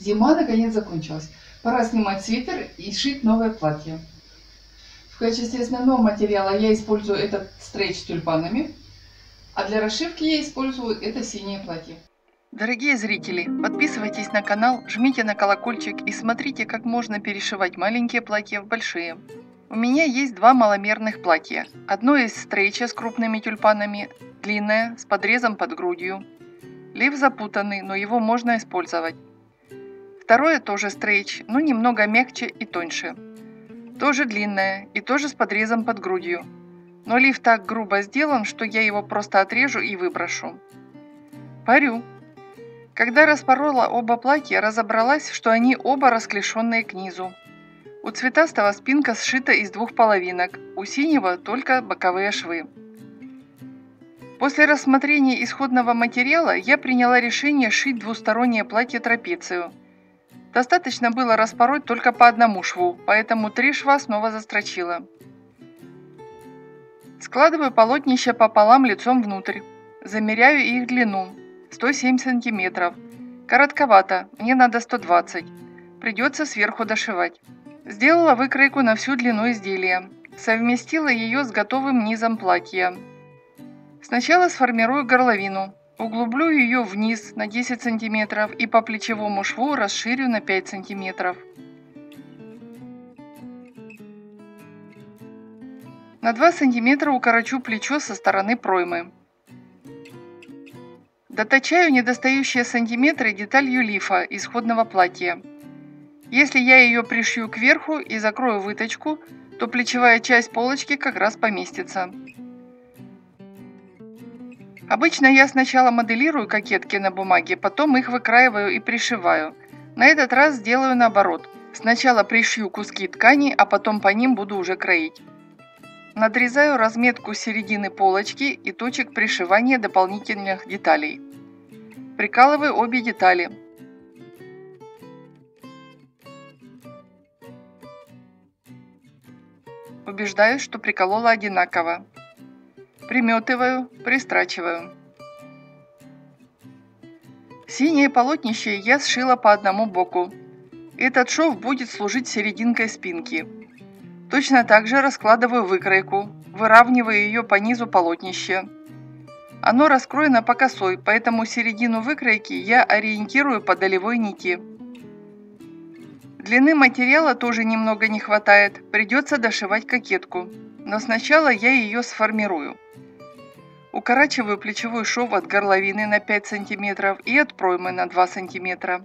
Зима наконец закончилась. Пора снимать свитер и шить новое платье. В качестве основного материала я использую этот стрейч с тюльпанами, а для расшивки я использую это синее платье. Дорогие зрители, подписывайтесь на канал, жмите на колокольчик и смотрите, как можно перешивать маленькие платья в большие. У меня есть два маломерных платья. Одно из стрейча с крупными тюльпанами, длинное, с подрезом под грудью. Лиф запутанный, но его можно использовать. Второе тоже стрейч, но немного мягче и тоньше. Тоже длинное и тоже с подрезом под грудью. Но лиф так грубо сделан, что я его просто отрежу и выброшу. Парю. Когда распорола оба платья, разобралась, что они оба расклешенные к низу. У цветастого спинка сшита из двух половинок, у синего только боковые швы. После рассмотрения исходного материала я приняла решение шить двустороннее платье трапецию. Достаточно было распороть только по одному шву, поэтому три шва снова застрочила. Складываю полотнище пополам лицом внутрь. Замеряю их длину. 107 сантиметров. Коротковато, мне надо 120. Придется сверху дошивать. Сделала выкройку на всю длину изделия. Совместила ее с готовым низом платья. Сначала сформирую горловину. Углублю ее вниз на 10 сантиметров и по плечевому шву расширю на 5 сантиметров. На 2 сантиметра укорочу плечо со стороны проймы. Доточаю недостающие сантиметры деталью лифа исходного платья. Если я ее пришью кверху и закрою выточку, то плечевая часть полочки как раз поместится. Обычно я сначала моделирую кокетки на бумаге, потом их выкраиваю и пришиваю. На этот раз сделаю наоборот. Сначала пришью куски ткани, а потом по ним буду уже кроить. Надрезаю разметку середины полочки и точек пришивания дополнительных деталей. Прикалываю обе детали. Убеждаюсь, что приколола одинаково. Приметываю, пристрачиваю. Синее полотнище я сшила по одному боку. Этот шов будет служить серединкой спинки. Точно так же раскладываю выкройку, выравниваю ее по низу полотнища. Оно раскроено по косой, поэтому середину выкройки я ориентирую по долевой нити. Длины материала тоже немного не хватает, придется дошивать кокетку. Но сначала я ее сформирую. Укорачиваю плечевой шов от горловины на 5 см и от проймы на 2 см.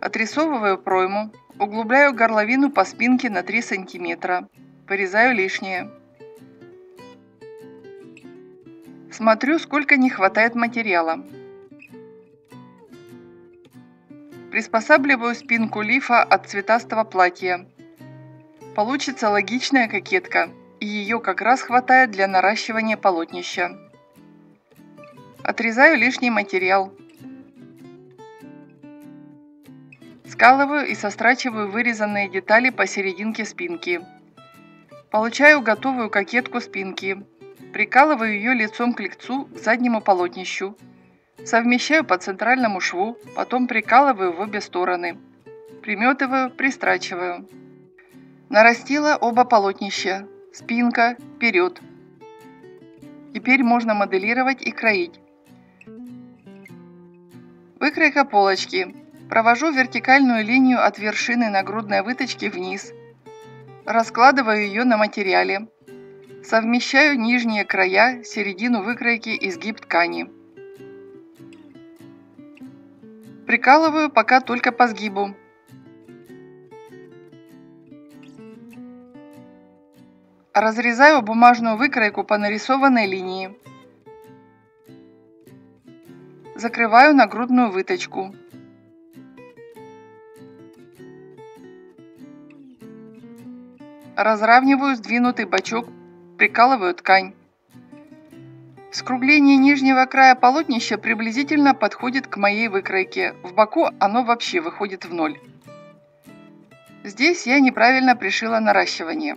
Отрисовываю пройму, Углубляю горловину по спинке на 3 см. Порезаю лишнее. Смотрю, сколько не хватает материала. Приспосабливаю спинку лифа от цветастого платья. Получится логичная кокетка, и ее как раз хватает для наращивания полотнища. Отрезаю лишний материал. Скалываю и сострачиваю вырезанные детали посерединке спинки. Получаю готовую кокетку спинки. Прикалываю ее лицом к лицу к заднему полотнищу. Совмещаю по центральному шву, потом прикалываю в обе стороны. Приметываю, пристрачиваю. Нарастила оба полотнища. Спинка, вперед. Теперь можно моделировать и кроить. Выкройка полочки. Провожу вертикальную линию от вершины нагрудной выточки вниз. Раскладываю ее на материале. Совмещаю нижние края, середину выкройки и сгиб ткани. Прикалываю пока только по сгибу. Разрезаю бумажную выкройку по нарисованной линии. Закрываю нагрудную выточку. Разравниваю сдвинутый бачок, прикалываю ткань. Скругление нижнего края полотнища приблизительно подходит к моей выкройке. В боку оно вообще выходит в ноль. Здесь я неправильно пришила наращивание.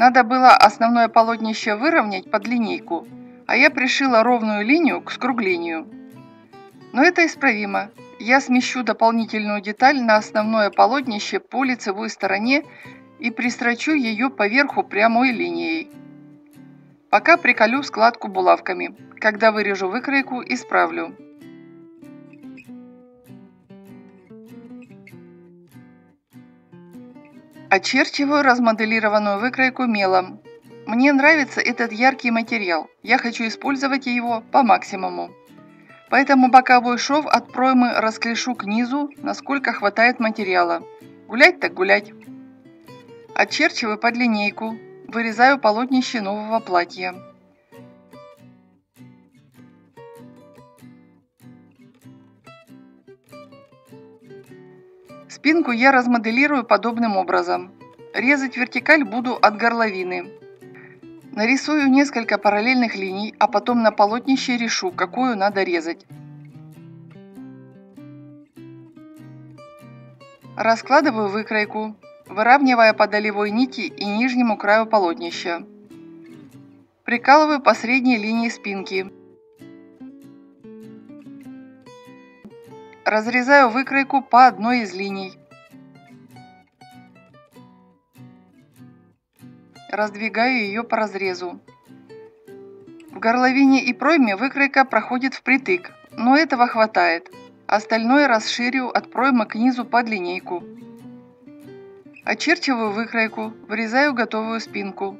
Надо было основное полотнище выровнять под линейку, а я пришила ровную линию к скруглению. Но это исправимо. я смещу дополнительную деталь на основное полотнище по лицевой стороне и пристрочу ее поверху прямой линией. Пока приколю складку булавками. Когда вырежу выкройку, исправлю. Очерчиваю размоделированную выкройку мелом. Мне нравится этот яркий материал. Я хочу использовать его по максимуму. Поэтому боковой шов от проймы расклешу к низу, насколько хватает материала. Гулять так гулять. Очерчиваю под линейку. Вырезаю полотнище нового платья. Спинку я размоделирую подобным образом. Резать вертикаль буду от горловины. Нарисую несколько параллельных линий, а потом на полотнище решу, какую надо резать. Раскладываю выкройку, выравнивая по долевой нити и нижнему краю полотнища. Прикалываю по средней линии спинки. Разрезаю выкройку по одной из линий. Раздвигаю ее по разрезу. В горловине и пройме выкройка проходит впритык, но этого хватает. Остальное расширю от проймы к низу под линейку. Очерчиваю выкройку, вырезаю готовую спинку.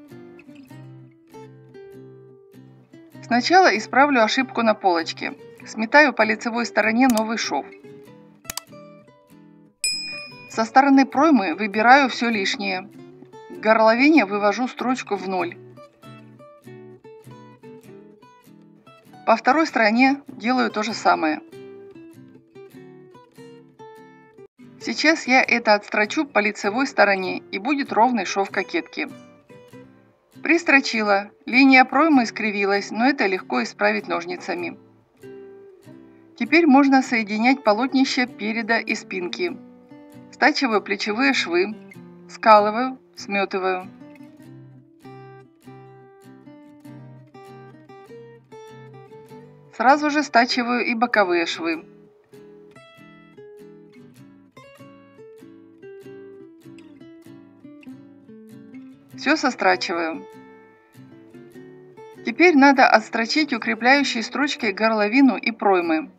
Сначала исправлю ошибку на полочке. Сметаю по лицевой стороне новый шов. Со стороны проймы выбираю все лишнее. Горловине вывожу строчку в ноль. По второй стороне делаю то же самое. Сейчас я это отстрочу по лицевой стороне и будет ровный шов кокетки. Пристрочила. Линия проймы искривилась, но это легко исправить ножницами. Теперь можно соединять полотнище переда и спинки. Стачиваю плечевые швы, скалываю, сметываю. Сразу же стачиваю и боковые швы. Все сострачиваю. Теперь надо отстрочить укрепляющей строчкой горловину и проймы.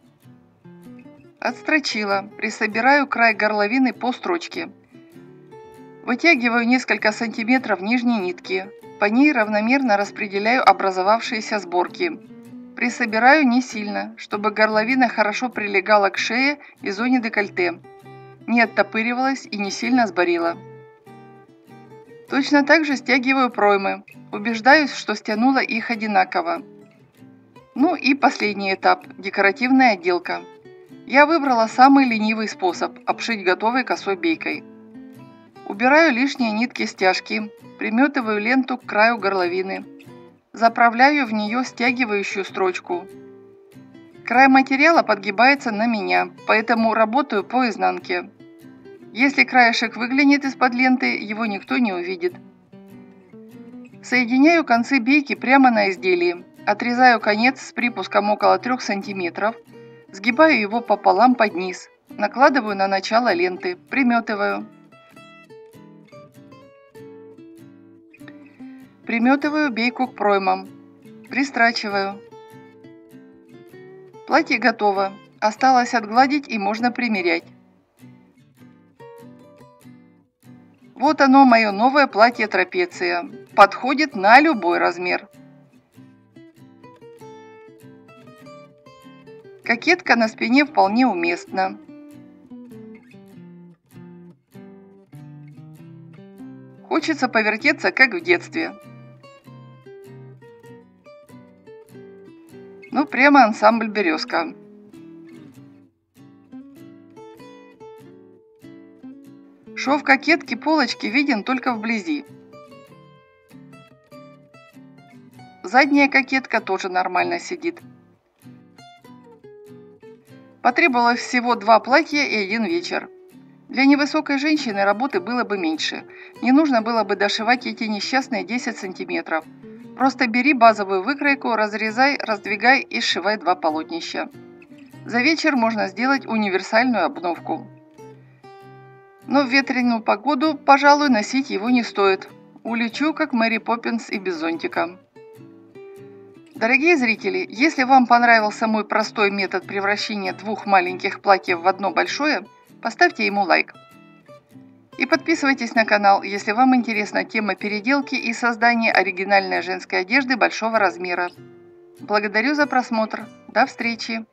Отстрочила. Присобираю край горловины по строчке. Вытягиваю несколько сантиметров нижней нитки. По ней равномерно распределяю образовавшиеся сборки. Присобираю не сильно, чтобы горловина хорошо прилегала к шее и зоне декольте. Не оттопыривалась и не сильно сборила. Точно так же стягиваю проймы. Убеждаюсь, что стянула их одинаково. Ну и последний этап – декоративная отделка. Я выбрала самый ленивый способ – обшить готовой косой бейкой. Убираю лишние нитки стяжки, приметываю ленту к краю горловины. Заправляю в нее стягивающую строчку. Край материала подгибается на меня, поэтому работаю по изнанке. Если краешек выглянет из-под ленты, его никто не увидит. Соединяю концы бейки прямо на изделии. Отрезаю конец с припуском около 3 сантиметров – Сгибаю его пополам под низ. Накладываю на начало ленты, приметываю. Приметываю бейку к проймам. Пристрачиваю. Платье готово. Осталось отгладить и можно примерять. Вот оно, мое новое платье трапеция. Подходит на любой размер. Кокетка на спине вполне уместна. Хочется повертеться, как в детстве. Ну, прямо ансамбль «Березка». Шов кокетки полочки виден только вблизи. Задняя кокетка тоже нормально сидит. Потребовалось всего два платья и один вечер. Для невысокой женщины работы было бы меньше. Не нужно было бы дошивать эти несчастные 10 сантиметров. Просто бери базовую выкройку, разрезай, раздвигай и сшивай два полотнища. За вечер можно сделать универсальную обновку. Но в ветреную погоду, пожалуй, носить его не стоит. Улечу, как Мэри Поппинс и без зонтика. Дорогие зрители, если вам понравился мой простой метод превращения двух маленьких платьев в одно большое, поставьте ему лайк. И подписывайтесь на канал, если вам интересна тема переделки и создания оригинальной женской одежды большого размера. Благодарю за просмотр. До встречи!